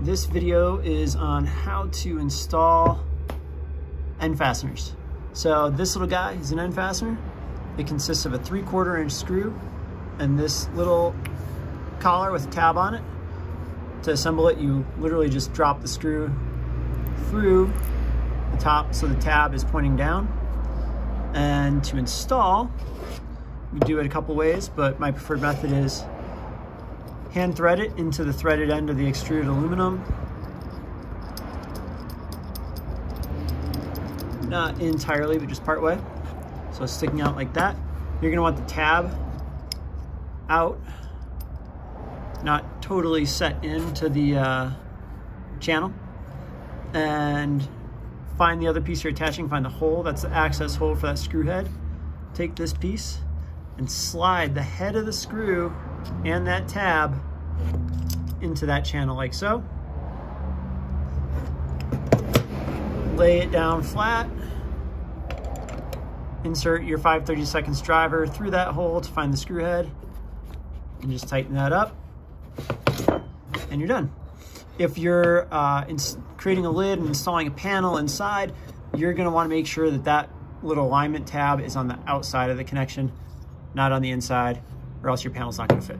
This video is on how to install end fasteners. So this little guy is an end fastener. It consists of a three quarter inch screw and this little collar with a tab on it. To assemble it, you literally just drop the screw through the top so the tab is pointing down. And to install, you do it a couple ways, but my preferred method is hand thread it into the threaded end of the extruded aluminum. Not entirely, but just part way. So it's sticking out like that. You're gonna want the tab out, not totally set into the uh, channel. And find the other piece you're attaching, find the hole, that's the access hole for that screw head. Take this piece and slide the head of the screw and that tab into that channel like so. Lay it down flat. Insert your 5 seconds driver through that hole to find the screw head and just tighten that up and you're done. If you're uh, creating a lid and installing a panel inside, you're gonna wanna make sure that that little alignment tab is on the outside of the connection, not on the inside, or else your panel's not gonna fit.